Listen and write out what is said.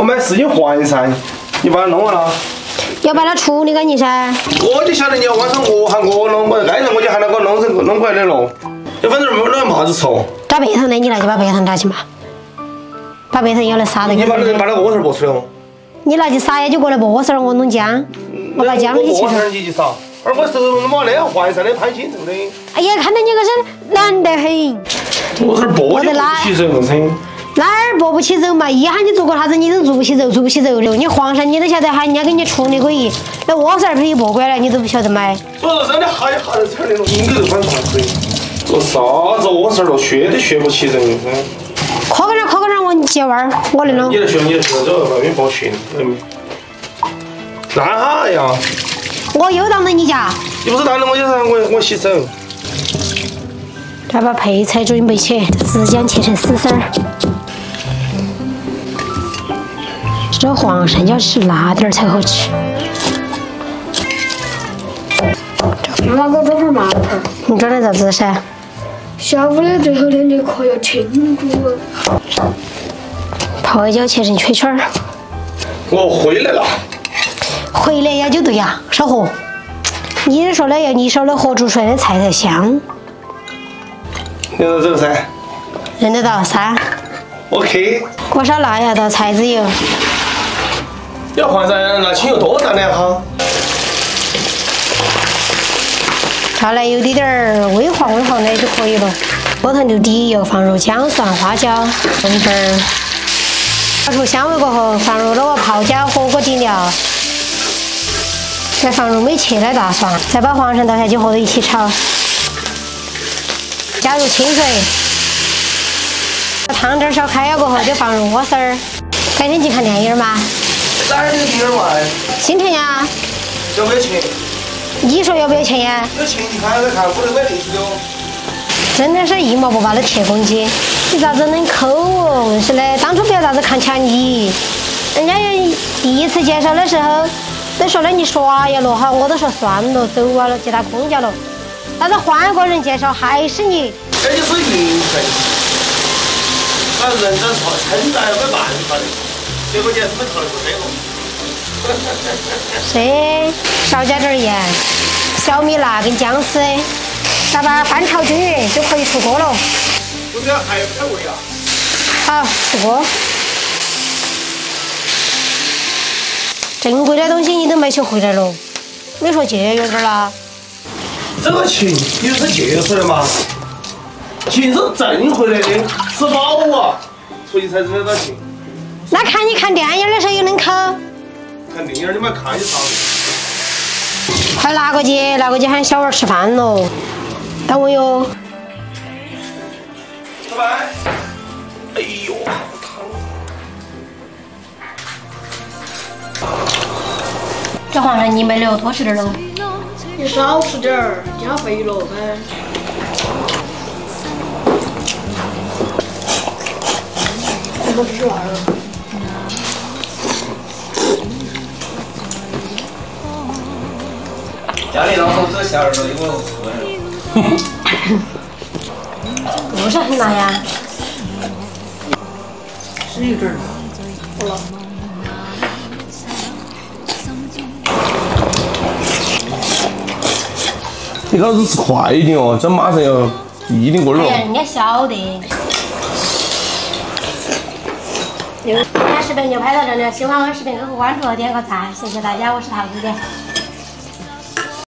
我买十斤黄鳝，你把它弄完了。要把它处理干净噻。我就晓得你要晚上我喊我弄，我在街上我就喊他给我弄成弄过来的咯。你反正弄嘛子臭。打白糖的？你拿去把白糖打去嘛。把白糖舀来撒的。你把那个把那个窝头剥出来哦。你拿去撒呀，就过来剥莴儿，我弄姜，我把姜你去撒。而我手嘛那黄鳝的潘金城的。哎呀，看到你个是懒得很。我这儿剥就不起肉噻。哪儿剥不起肉嘛？一喊你做个啥子，你都做不起肉，做不起肉的。你黄鳝你都晓得喊人家给你处理可以，那窝丝儿可以剥过来，你都不晓得买。做啥子窝丝儿咯？学都学不起人噻。磕个点，磕个点，我接娃儿，我来弄。你来学，你来学，这外面报训。嗯。那哈呀。我又挡到你家。你不是挡到我家噻？我我洗手。他把配菜准备起，直接切成丝丝儿。这黄鳝要吃辣点儿才好吃。那个这份麻头。你装的咋子噻？下午的最后两节课要庆祝。泡椒切成圈圈儿。我回来了。回来呀就对呀，烧火。你是说的要你烧的火煮出来的菜才香。认得走噻。认得到噻。OK。锅烧辣要倒菜籽油。要黄鳝，那清油多淡两哈。炒来有滴点儿微黄微黄的就可以了。锅头留底，油放入姜、蒜、花椒，弄一儿，炒出香味过后，放入那个泡椒、火锅底料，再放入没切的大蒜，再把黄鳝倒下去和它一起炒。加入清水，汤汁烧开了过后，就放入莴笋儿。改天去看电影吗？哪儿有电影嘛？新城呀。要不要钱？你说要不要钱呀？有钱你看再看，不能买进去的哦。真的是一毛不拔的铁公鸡，你咋子能抠哦？硬是的，当初不要咋子看起你，人家第一次介绍的时候都说了你耍呀了哈，我都说算了，走啊了，去打公交了。但是换个人介绍还是你？这就是缘分，那人家说称赞没办法的，结果你还是没投入这个。是，少加点盐，小米辣跟姜丝，再把翻炒均匀就可以出锅了。中间还要开胃啊？好，出锅。正规的东西你都没学回来了，没说节约点啦。这个钱你是借出来吗？钱是挣回来的，吃饱啊，所以才挣得到钱。那看你看电影的时候也能抠。看电影你们看一场。快拿过去，拿过去喊小娃吃饭喽。等我哟。拜拜。哎呦，这黄鳝你没留，多吃点喽。你少吃点儿，加肥了呗。我不吃完了。家里老头子小耳朵有我不是很辣呀。是有点儿。好了。你老子吃快一点哦，这马上要一点过了。哎呀，人家晓得。今天视频就拍到这里，喜欢我的视频，给个关注和点个赞，谢谢大家，我是桃子姐。